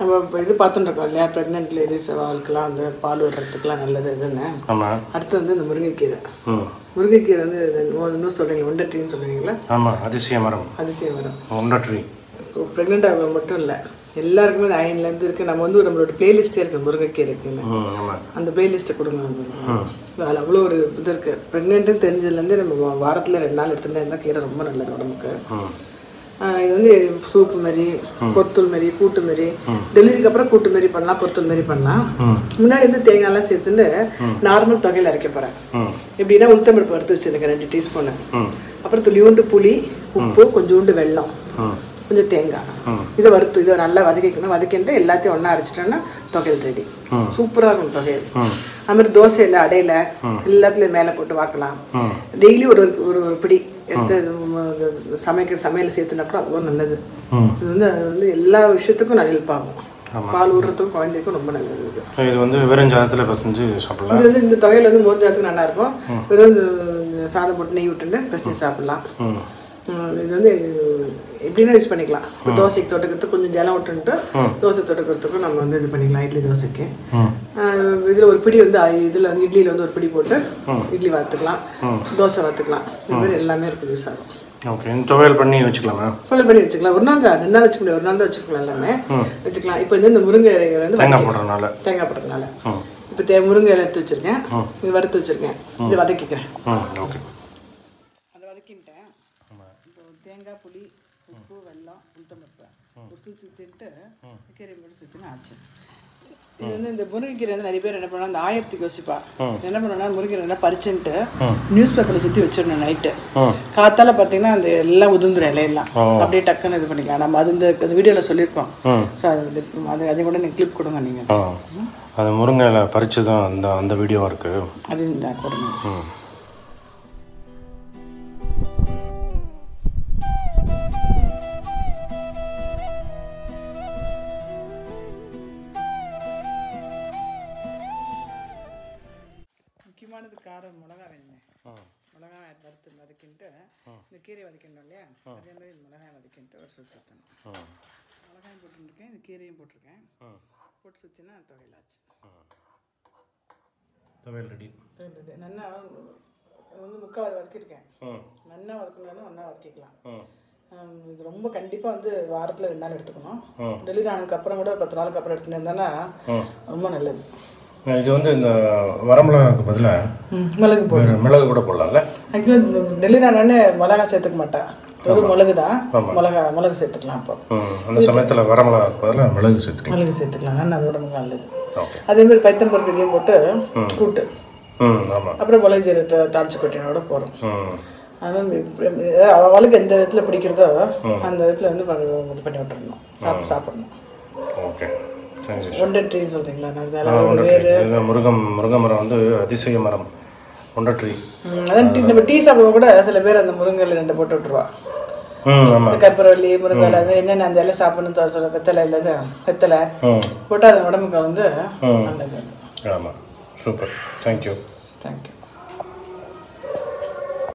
நம்ம இப்போ இது பார்த்துட்டு இருக்கோம் இல்லையா? ப்ரெக்னென்ட் லேடிஸ் அவளுக்குலாம் வந்து பால் விடுறதுக்குலாம் நல்லது இதுன்னு அடுத்து வந்து இந்த முருங்கைக்கீரை. முருங்கைக்கீரை வந்து இன்னும் சொல்கிறீங்க ஒண்டட்டின்னு சொல்லுவீங்களா ஆமாம் அதிசய மரம். அதிசயம் வரும் ஒன்றரை ட்ரீ. இப்போ ப்ரெக்னென்ட் ஆக மட்டும் இல்லை எல்லாருக்குமே இந்த அயன்லேருந்து இருக்குது நம்ம வந்து நம்மளோட பிளேலிஸ்ட்டே இருக்குது முருங்கைக்கீரைக்குன்னு. அந்த பிளேலிஸ்ட்டை கொடுங்க அதில் அவ்வளோ ஒரு இது இருக்குது ப்ரெக்னென்ட்டுன்னு தெரிஞ்சதுலேருந்தே நம்ம வாரத்தில் ரெண்டு நாள் எடுத்துகிட்டே இருந்தால் கீரை ரொம்ப நல்லது உடம்புக்கு. இது வந்து சூப்பு மாரி பொத்தூள் மாரி கூட்டு மாரி டெலிவரிக்கு அப்புறம் கூட்டு மாரி பண்ணலாம் பொத்தூள் மாரி பண்ணலாம். முன்னாடி வந்து தேங்காய்லாம் சேர்த்துட்டு நார்மல் தொகையில் அரைக்க போகிறேன் ம். எப்படின்னா உளுத்தம்பருப்பு வறுத்து வச்சுருக்கேன் ரெண்டு டீஸ்பூனு. அப்புறம் துளியூண்டு புளி உப்பு கொஞ்சோண்டு வெல்லம் ம். கொஞ்சம் தேங்காய். இதை வறுத்து இதை நல்லா வதக்கிக்கணும். வதக்கிட்டு எல்லாத்தையும் ஒன்றா அரைச்சிட்டோன்னா தொகையில் ரெடி சூப்பராக இருக்கும் தொகையில். அது மாதிரி தோசையில் அடையில எல்லாத்துலேயும் மேலே போட்டு வாக்கலாம். டெய்லி ஒரு ஒரு பிடி. எடுத்து சமைக்கிற சமையல் சேர்த்துனா கூட அவ்வளோ நல்லது. இது வந்து அது வந்து எல்லா விஷயத்துக்கும் நல்ல ஹெல்ப் ஆகும். பால் ஊடுறதுக்கும் குழந்தைக்கும் ரொம்ப நல்லது இது. இது வந்து வெறும் ஜலத்தில் பசஞ்சு சாப்பிடலாம். இது வந்து இந்த தொகையில் வந்து மோர்ஜாத்துக்கு நல்லா இருக்கும். வெறும் சாதம் போட்டு நெய் விட்டுட்டு பசங்க சாப்பிடலாம். இது வந்து எப்படின்னா யூஸ் பண்ணிக்கலாம். இப்போ தோசைக்கு தொட்டுக்கிறதுக்கு கொஞ்சம் ஜலம் விட்டுன்ட்டு தோசை தொட்டுக்கிறதுக்கும் நம்ம வந்து இது பண்ணிக்கலாம் இட்லி தோசைக்கு. இதில் ஒரு பிடி வந்து இதில் வந்து இட்லியில் வந்து ஒரு பிடி போட்டு இட்லி வறுத்துக்கலாம் தோசை வறுத்துக்கலாம். இந்த மாதிரி எல்லாமே இருக்குது யூஸ் ஆகும். ஓகே துவையல் பண்ணி வச்சுக்கலாமா? ஃபுல்லாக பண்ணி வச்சுக்கலாம். ஒரு நாள் தான் ரெண்டு நாள் வச்சுக்க முடியாது. ஒரு நாள் தான் வச்சுக்கலாம் எல்லாமே. வச்சுக்கலாம். இப்போ வந்து இந்த முருங்கை இலையை வந்து தேங்காய் போடுறதுனால. தேங்காய் போடுறதுனால. இப்போ தே முருங்கை இலை எடுத்து வச்சுருக்கேன். இது வறுத்து வச்சுருக்கேன். இது வதக்கிக்கிறேன். ஓகே அதை வதக்கிட்டேன் இப்போ உப்பு வெல்லம் உளுத்தம்பருப்பு. ஒரு சுற்றி சுற்றிட்டு கீரை மட்டும் சுற்றினா ஆச்சு. இது வந்து இந்த முருங்கைக்கீரை வந்து நிறைய பேர் என்ன பண்ணுவாங்க அந்த ஆயிரத்துக்கு யோசிப்பா. என்ன பண்ணுவேன்னா முருங்கைக்கீரை நல்லா பறிச்சுன்ட்டு நியூஸ் பேப்பரில் சுற்றி வச்சிடணும் நைட்டு. காத்தால பார்த்தீங்கன்னா அந்த எல்லாம் உதிர்ந்துரும் இலையெல்லாம். அப்படியே டக்குன்னு இது பண்ணிக்கலாம். நம்ம அது இந்த வீடியோவில் சொல்லியிருக்கோம். ஸோ அது அது அதை கூட நீங்கள் கிளிப் கொடுங்க நீங்கள் அது முருங்கையில பறிச்சு தான் அந்த அந்த வீடியோவாக இருக்குது அது இந்த கொடுங்க காரம் மிளகா வேணுமே மிளகா வறுத்து வதக்கின்ட்டு இந்த கீரை வதக்கணும் இல்லையா? அதே மாதிரி இந்த மிளகாய் வதக்கின்ட்டு ஒரு சுற்றி சுற்றணும் மிளகாயும் போட்டுருக்கேன் இந்த கீரையும் போட்டிருக்கேன். போட்டு சுற்றினா துவையலாச்சு. துவையல் ரெடி. நல்லா வந்து முக்கால் வதக்கியிருக்கேன். ம் நல்லா வதக்கணும்னா ஒன்றா வதக்கிக்கலாம். இது ரொம்ப கண்டிப்பாக வந்து வாரத்தில் ரெண்டு நாள் எடுத்துக்கணும். டெலிவரி ஆனதுக்கு அப்புறம் கூட பத்து நாளுக்கு அப்புறம் எடுத்துன்னு இருந்தேன்னா ரொம்ப நல்லது. இது வந்து இந்த வரமிளகாக்கு பதிலாக மிளகு போ வேறு மிளகு கூட போடலாம்ல? ஆக்சுவலாக ஆனோடனே மிளகா சேர்த்துக்க மாட்டா வெறும் மிளகு தான். மிளகா மிளகு சேர்த்துக்கலாம் அப்போ அந்த சமயத்தில் வரமிளகாக்கு பதிலாக மிளகு சேர்த்துக்கலாம். மிளகு சேர்த்துக்கலாம். அது உடம்புக்கு நல்லது. அதே மாதிரி பைத்தம்பருப்பு இதையும் போட்டு கூட்டு. அப்புறம் மிளகு ஜீரத்தை தாளிச்சு கொட்டினோட போகிறோம் ம். அது மாதிரி இப்ப- ஏதாவது அவளுக்கு எந்த விதத்தில் பிடிக்கிறதோ அந்த விதத்தில் வந்து பண்ணி- இது பண்ணி விட்டுறணும். சாப்பிட்டு சாப்பிடணும். ஓகே. தேங்க்ஸ் ஒண்டை ட்ரீன்னு சொல்கிறீங்களா வேறு முருகம் முருங்கை மரம் வந்து அதிசய மரம். ஒன்றரை ட்ரீ ம், அதான் டீ நம்ம டீ சாப்பிடுவோம் கூட சில பேர் அந்த முருங்கையில் ரெண்டு போட்டு விட்டுருவா. ம் ஆமாம் இந்த கற்பூரவள்ளி முருங்கை அது என்னென்ன அந்த இலை சாப்பிடணும் சொல்ல வெத்தலை இல்லை வெத்தலை. போட்டால் அது உடம்புக்கு வந்து நல்லது. ஆமாம் சூப்பர். Thank you thank you